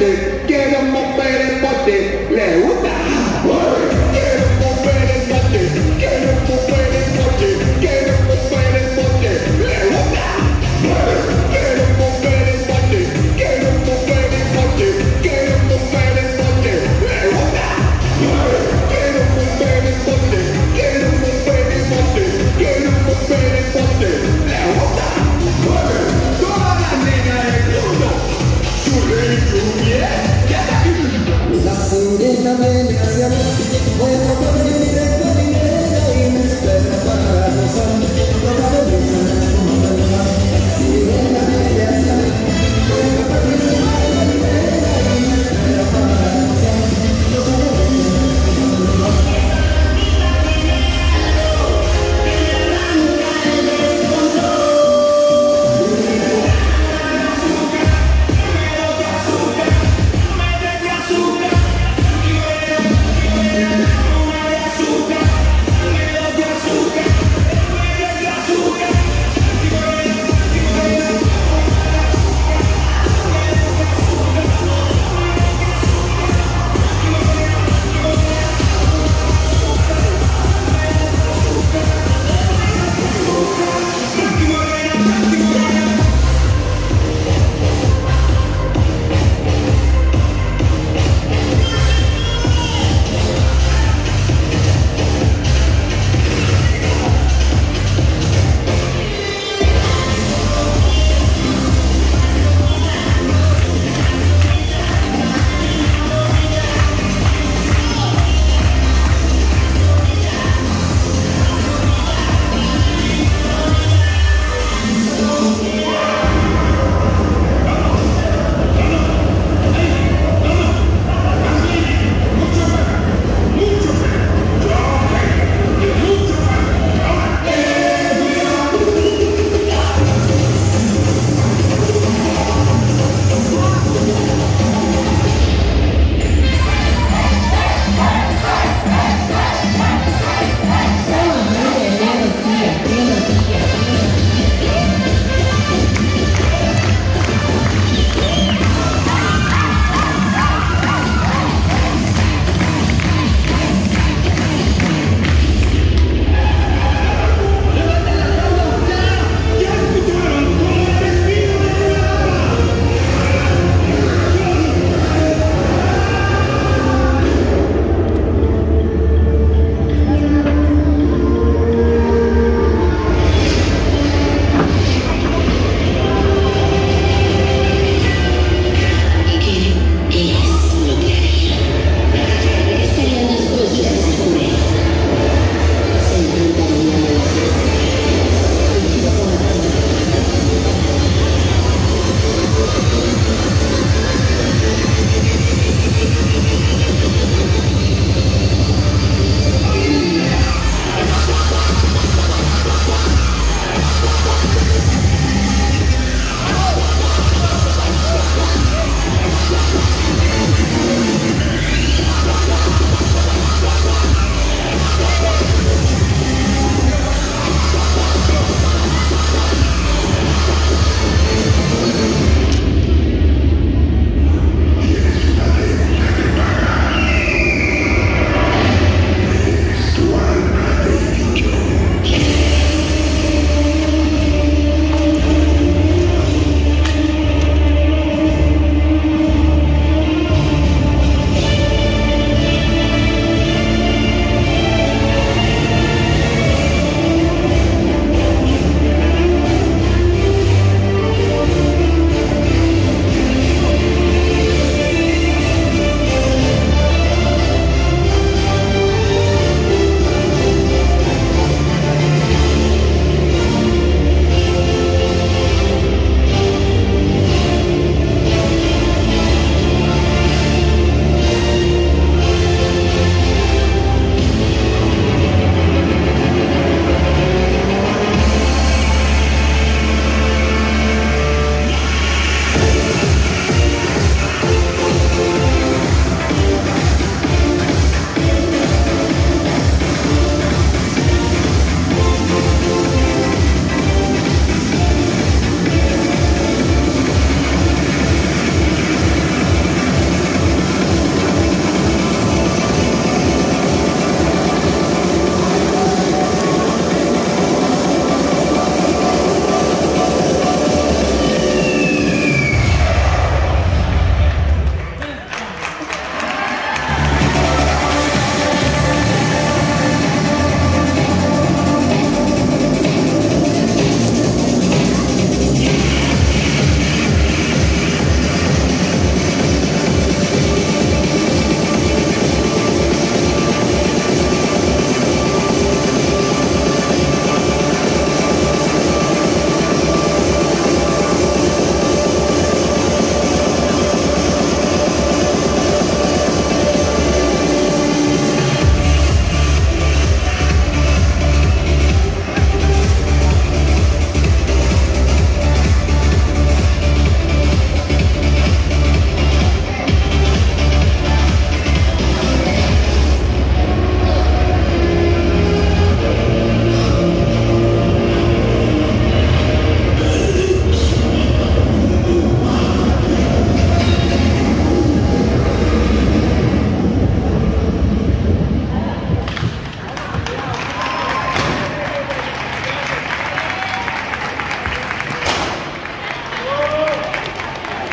deporte, queremos ver deporte. Yeah, yeah. La sirena me hacia mí.